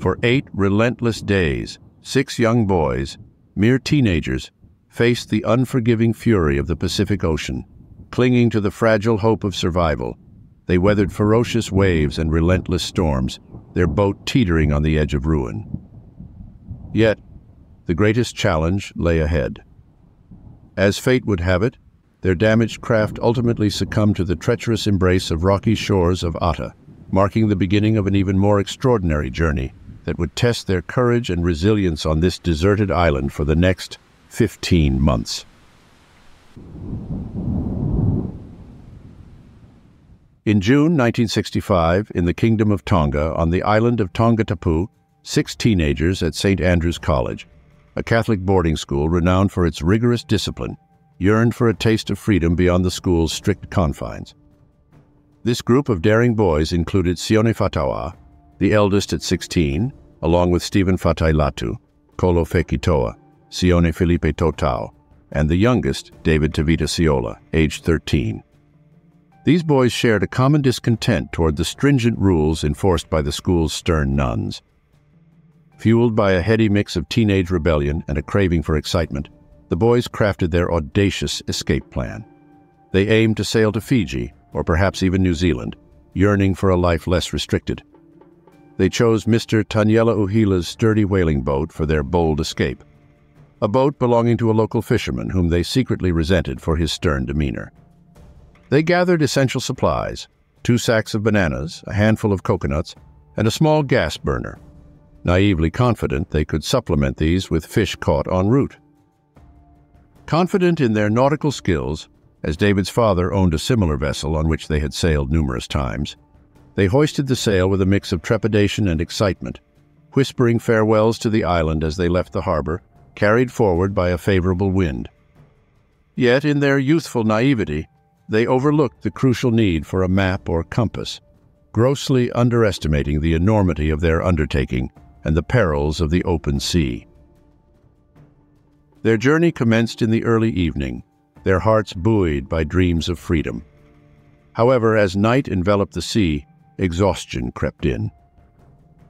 For eight relentless days, six young boys, mere teenagers, faced the unforgiving fury of the Pacific Ocean. Clinging to the fragile hope of survival, they weathered ferocious waves and relentless storms, their boat teetering on the edge of ruin. Yet, the greatest challenge lay ahead. As fate would have it, their damaged craft ultimately succumbed to the treacherous embrace of rocky shores of Ata, marking the beginning of an even more extraordinary journey that would test their courage and resilience on this deserted island for the next 15 months. In June 1965, in the Kingdom of Tonga, on the island of Tongatapu, six teenagers at St. Andrew's College, a Catholic boarding school renowned for its rigorous discipline, yearned for a taste of freedom beyond the school's strict confines. This group of daring boys included Sione Fatawa, the eldest at 16, along with Stephen Fatailatu, Kolo Fekitoa, Sione Felipe Totau, and the youngest, David Tavita Siola, aged 13. These boys shared a common discontent toward the stringent rules enforced by the school's stern nuns. Fueled by a heady mix of teenage rebellion and a craving for excitement, the boys crafted their audacious escape plan. They aimed to sail to Fiji, or perhaps even New Zealand, yearning for a life less restricted. They chose Mr. Taniela Uhila's sturdy whaling boat for their bold escape, a boat belonging to a local fisherman whom they secretly resented for his stern demeanor. They gathered essential supplies, two sacks of bananas, a handful of coconuts, and a small gas burner, naively confident they could supplement these with fish caught en route. Confident in their nautical skills, as David's father owned a similar vessel on which they had sailed numerous times, they hoisted the sail with a mix of trepidation and excitement, whispering farewells to the island as they left the harbor, carried forward by a favorable wind. Yet, in their youthful naivety, they overlooked the crucial need for a map or compass, grossly underestimating the enormity of their undertaking and the perils of the open sea. Their journey commenced in the early evening, their hearts buoyed by dreams of freedom. However, as night enveloped the sea, exhaustion crept in.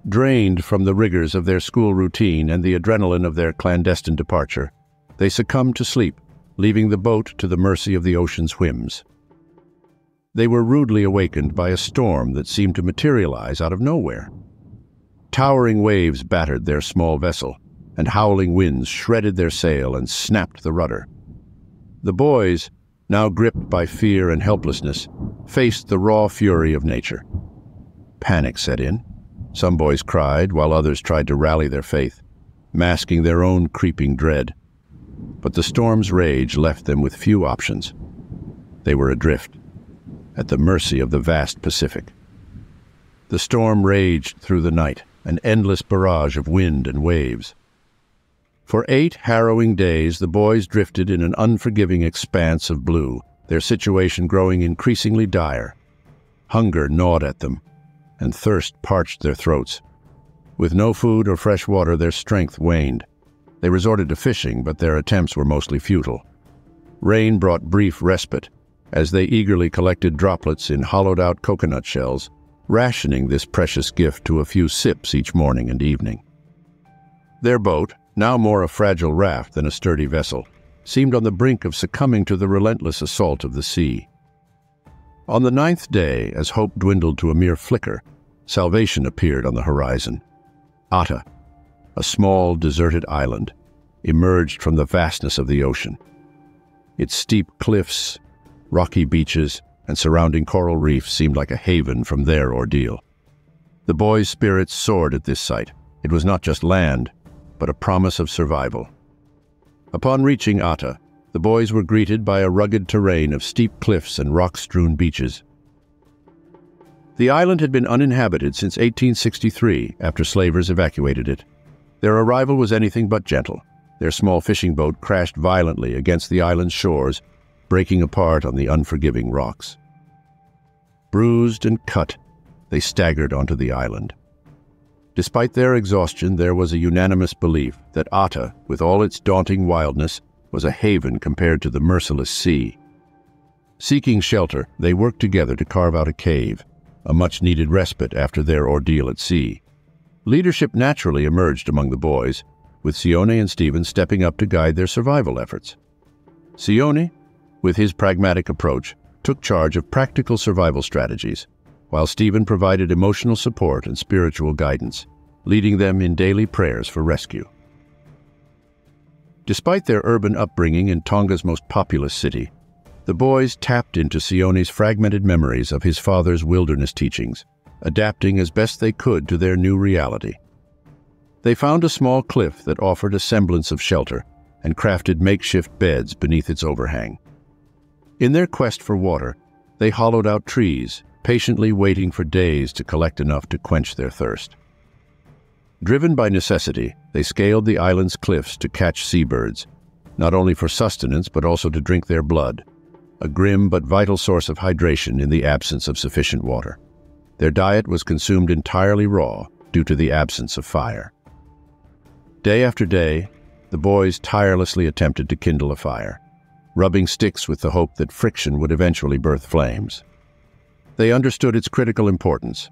Drained from the rigors of their school routine and the adrenaline of their clandestine departure, they succumbed to sleep, leaving the boat to the mercy of the ocean's whims. They were rudely awakened by a storm that seemed to materialize out of nowhere. Towering waves battered their small vessel, and howling winds shredded their sail and snapped the rudder. The boys, now gripped by fear and helplessness, faced the raw fury of nature. Panic set in. Some boys cried, while others tried to rally their faith, masking their own creeping dread. But the storm's rage left them with few options. They were adrift, at the mercy of the vast Pacific. The storm raged through the night, an endless barrage of wind and waves. For eight harrowing days, the boys drifted in an unforgiving expanse of blue, their situation growing increasingly dire. Hunger gnawed at them, and thirst parched their throats. With no food or fresh water, their strength waned. They resorted to fishing, but their attempts were mostly futile. Rain brought brief respite, as they eagerly collected droplets in hollowed-out coconut shells, rationing this precious gift to a few sips each morning and evening. Their boat, now more a fragile raft than a sturdy vessel, seemed on the brink of succumbing to the relentless assault of the sea. On the ninth day, as hope dwindled to a mere flicker, salvation appeared on the horizon. Ata, a small, deserted island, emerged from the vastness of the ocean. Its steep cliffs, rocky beaches, and surrounding coral reefs seemed like a haven from their ordeal. The boys' spirits soared at this sight. It was not just land, but a promise of survival. Upon reaching Ata, the boys were greeted by a rugged terrain of steep cliffs and rock-strewn beaches. The island had been uninhabited since 1863 after slavers evacuated it. Their arrival was anything but gentle. Their small fishing boat crashed violently against the island's shores, breaking apart on the unforgiving rocks. Bruised and cut, they staggered onto the island. Despite their exhaustion, there was a unanimous belief that Ata, with all its daunting wildness, was a haven compared to the merciless sea. Seeking shelter, they worked together to carve out a cave, a much-needed respite after their ordeal at sea. Leadership naturally emerged among the boys, with Sione and Stephen stepping up to guide their survival efforts. Sione, with his pragmatic approach, took charge of practical survival strategies, while Stephen provided emotional support and spiritual guidance, leading them in daily prayers for rescue. Despite their urban upbringing in Tonga's most populous city, the boys tapped into Sione's fragmented memories of his father's wilderness teachings, adapting as best they could to their new reality. They found a small cliff that offered a semblance of shelter and crafted makeshift beds beneath its overhang. In their quest for water, they hollowed out trees, patiently waiting for days to collect enough to quench their thirst. Driven by necessity, they scaled the island's cliffs to catch seabirds, not only for sustenance but also to drink their blood, a grim but vital source of hydration in the absence of sufficient water. Their diet was consumed entirely raw due to the absence of fire. Day after day, the boys tirelessly attempted to kindle a fire, rubbing sticks with the hope that friction would eventually birth flames. They understood its critical importance,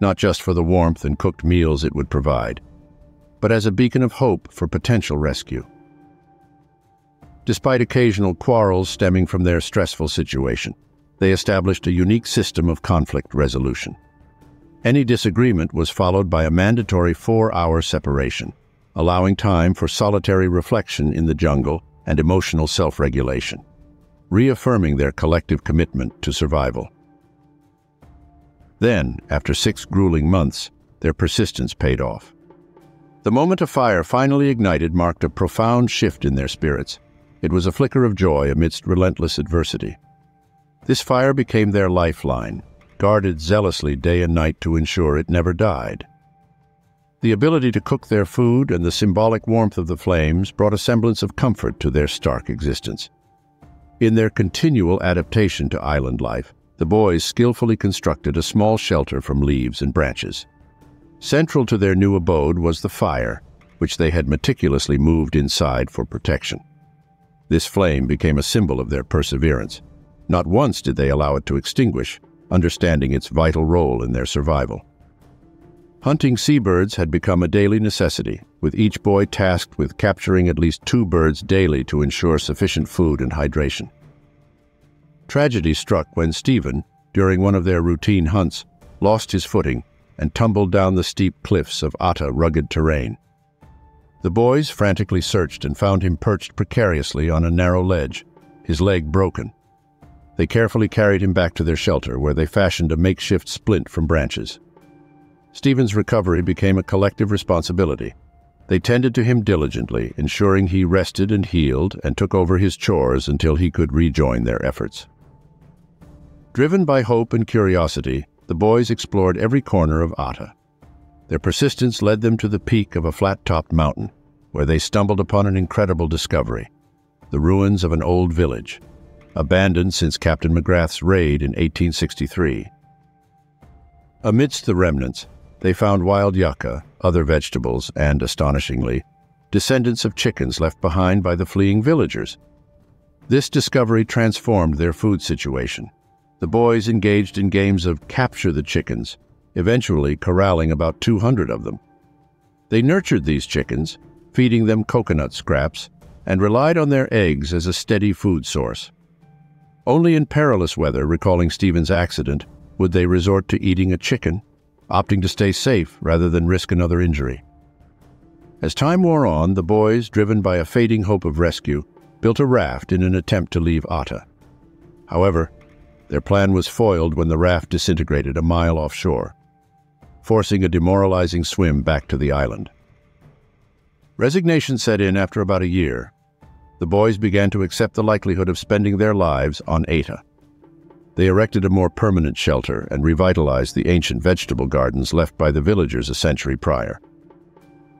not just for the warmth and cooked meals it would provide, but as a beacon of hope for potential rescue. Despite occasional quarrels stemming from their stressful situation, they established a unique system of conflict resolution. Any disagreement was followed by a mandatory four-hour separation, allowing time for solitary reflection in the jungle and emotional self-regulation, reaffirming their collective commitment to survival. Then, after six grueling months, their persistence paid off. The moment a fire finally ignited marked a profound shift in their spirits. It was a flicker of joy amidst relentless adversity. This fire became their lifeline, guarded zealously day and night to ensure it never died. The ability to cook their food and the symbolic warmth of the flames brought a semblance of comfort to their stark existence. In their continual adaptation to island life, the boys skillfully constructed a small shelter from leaves and branches. Central to their new abode was the fire, which they had meticulously moved inside for protection. This flame became a symbol of their perseverance. Not once did they allow it to extinguish, understanding its vital role in their survival. Hunting seabirds had become a daily necessity, with each boy tasked with capturing at least two birds daily to ensure sufficient food and hydration. Tragedy struck when Stephen, during one of their routine hunts, lost his footing and tumbled down the steep cliffs of Ata rugged terrain. The boys frantically searched and found him perched precariously on a narrow ledge, his leg broken. They carefully carried him back to their shelter, where they fashioned a makeshift splint from branches. Stephen's recovery became a collective responsibility. They tended to him diligently, ensuring he rested and healed, and took over his chores until he could rejoin their efforts. Driven by hope and curiosity, the boys explored every corner of Ata. Their persistence led them to the peak of a flat-topped mountain, where they stumbled upon an incredible discovery, the ruins of an old village, abandoned since Captain McGrath's raid in 1863. Amidst the remnants, they found wild yucca, other vegetables, and, astonishingly, descendants of chickens left behind by the fleeing villagers. This discovery transformed their food situation, the boys engaged in games of capture the chickens, eventually corralling about 200 of them. They nurtured these chickens, feeding them coconut scraps, and relied on their eggs as a steady food source. Only in perilous weather, recalling Stephen's accident, would they resort to eating a chicken, opting to stay safe rather than risk another injury. As time wore on, the boys, driven by a fading hope of rescue, built a raft in an attempt to leave Ata. However, their plan was foiled when the raft disintegrated a mile offshore, forcing a demoralizing swim back to the island. Resignation set in after about a year. The boys began to accept the likelihood of spending their lives on Ata. They erected a more permanent shelter and revitalized the ancient vegetable gardens left by the villagers a century prior.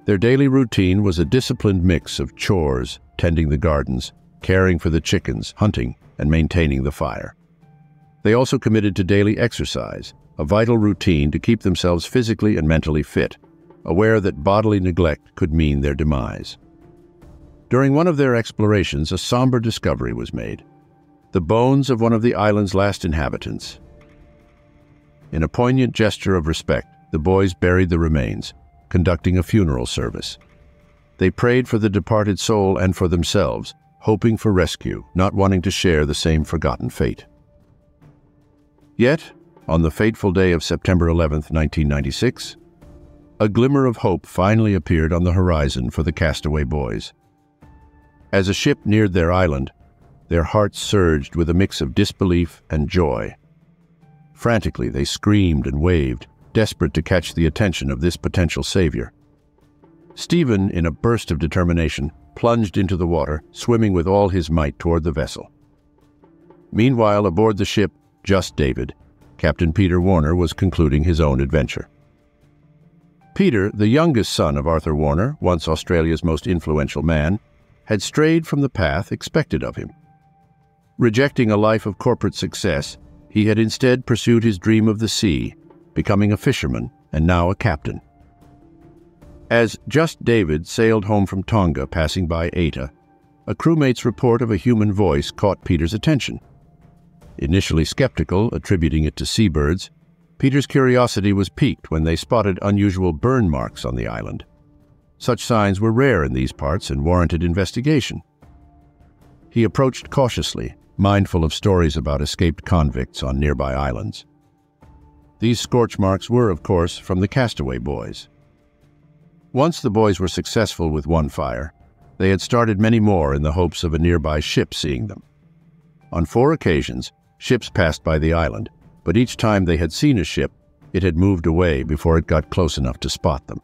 Their daily routine was a disciplined mix of chores, tending the gardens, caring for the chickens, hunting, and maintaining the fire. They also committed to daily exercise, a vital routine to keep themselves physically and mentally fit, aware that bodily neglect could mean their demise. During one of their explorations, a somber discovery was made. The bones of one of the island's last inhabitants. In a poignant gesture of respect, the boys buried the remains, conducting a funeral service. They prayed for the departed soul and for themselves, hoping for rescue, not wanting to share the same forgotten fate. Yet, on the fateful day of September 11, 1996, a glimmer of hope finally appeared on the horizon for the castaway boys. As a ship neared their island, their hearts surged with a mix of disbelief and joy. Frantically, they screamed and waved, desperate to catch the attention of this potential savior. Stephen, in a burst of determination, plunged into the water, swimming with all his might toward the vessel. Meanwhile, aboard the ship, just David, Captain Peter Warner was concluding his own adventure. Peter, the youngest son of Arthur Warner, once Australia's most influential man, had strayed from the path expected of him. Rejecting a life of corporate success, he had instead pursued his dream of the sea, becoming a fisherman and now a captain. As Just David sailed home from Tonga passing by Ata, a crewmate's report of a human voice caught Peter's attention. Initially skeptical, attributing it to seabirds, Peter's curiosity was piqued when they spotted unusual burn marks on the island. Such signs were rare in these parts and warranted investigation. He approached cautiously, mindful of stories about escaped convicts on nearby islands. These scorch marks were, of course, from the castaway boys. Once the boys were successful with one fire, they had started many more in the hopes of a nearby ship seeing them. On four occasions, ships passed by the island, but each time they had seen a ship, it had moved away before it got close enough to spot them.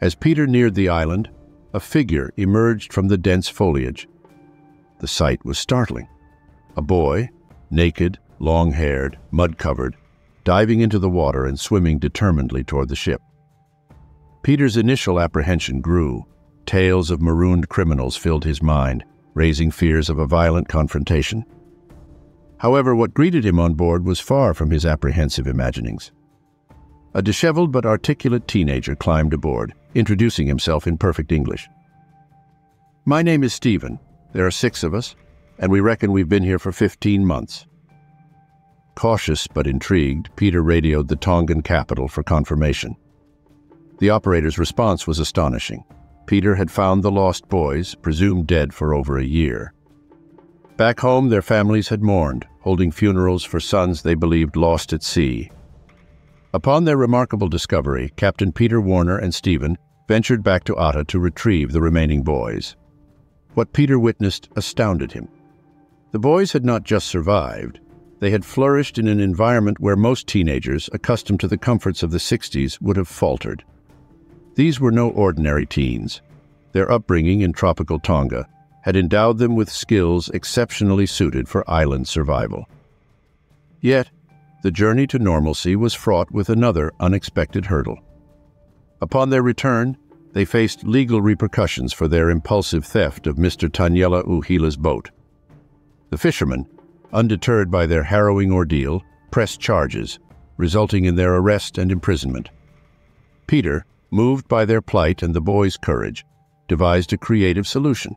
As Peter neared the island, a figure emerged from the dense foliage. The sight was startling. A boy, naked, long-haired, mud-covered, diving into the water and swimming determinedly toward the ship. Peter's initial apprehension grew. Tales of marooned criminals filled his mind, raising fears of a violent confrontation. However, what greeted him on board was far from his apprehensive imaginings. A disheveled but articulate teenager climbed aboard, introducing himself in perfect English. My name is Stephen. There are six of us, and we reckon we've been here for 15 months. Cautious but intrigued, Peter radioed the Tongan capital for confirmation. The operator's response was astonishing. Peter had found the lost boys, presumed dead for over a year. Back home, their families had mourned, holding funerals for sons they believed lost at sea. Upon their remarkable discovery, Captain Peter Warner and Stephen ventured back to Ata to retrieve the remaining boys. What Peter witnessed astounded him. The boys had not just survived, they had flourished in an environment where most teenagers, accustomed to the comforts of the 60s, would have faltered. These were no ordinary teens. Their upbringing in tropical Tonga had endowed them with skills exceptionally suited for island survival. Yet, the journey to normalcy was fraught with another unexpected hurdle. Upon their return, they faced legal repercussions for their impulsive theft of Mr. Taniela Uhila's boat. The fishermen, undeterred by their harrowing ordeal, pressed charges, resulting in their arrest and imprisonment. Peter, moved by their plight and the boys' courage, devised a creative solution.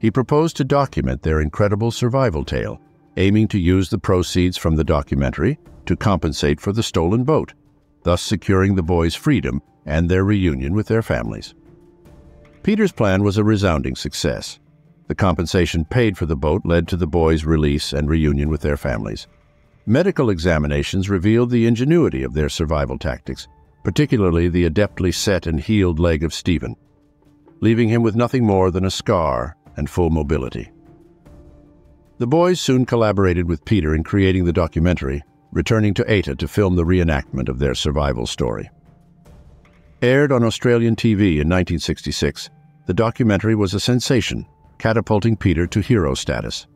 He proposed to document their incredible survival tale, aiming to use the proceeds from the documentary to compensate for the stolen boat, thus securing the boys' freedom and their reunion with their families. Peter's plan was a resounding success. The compensation paid for the boat led to the boys' release and reunion with their families. Medical examinations revealed the ingenuity of their survival tactics, particularly the adeptly set and healed leg of Stephen, leaving him with nothing more than a scar and full mobility. The boys soon collaborated with Peter in creating the documentary, returning to Ata to film the reenactment of their survival story. Aired on Australian TV in 1966, the documentary was a sensation, catapulting Peter to hero status.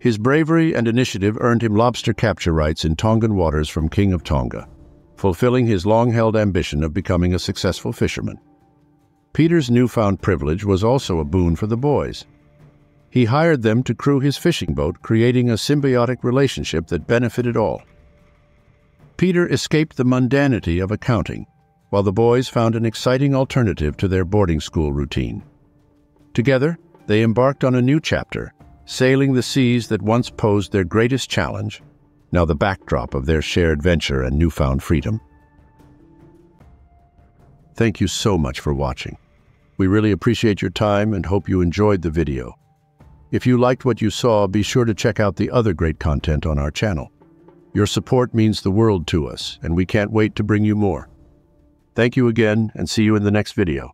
His bravery and initiative earned him lobster capture rights in Tongan waters from King of Tonga, fulfilling his long-held ambition of becoming a successful fisherman. Peter's newfound privilege was also a boon for the boys. He hired them to crew his fishing boat, creating a symbiotic relationship that benefited all. Peter escaped the mundanity of accounting, while the boys found an exciting alternative to their boarding school routine. Together, they embarked on a new chapter, sailing the seas that once posed their greatest challenge, now the backdrop of their shared venture and newfound freedom. Thank you so much for watching. We really appreciate your time and hope you enjoyed the video. If you liked what you saw, be sure to check out the other great content on our channel. Your support means the world to us, and we can't wait to bring you more. Thank you again, and see you in the next video.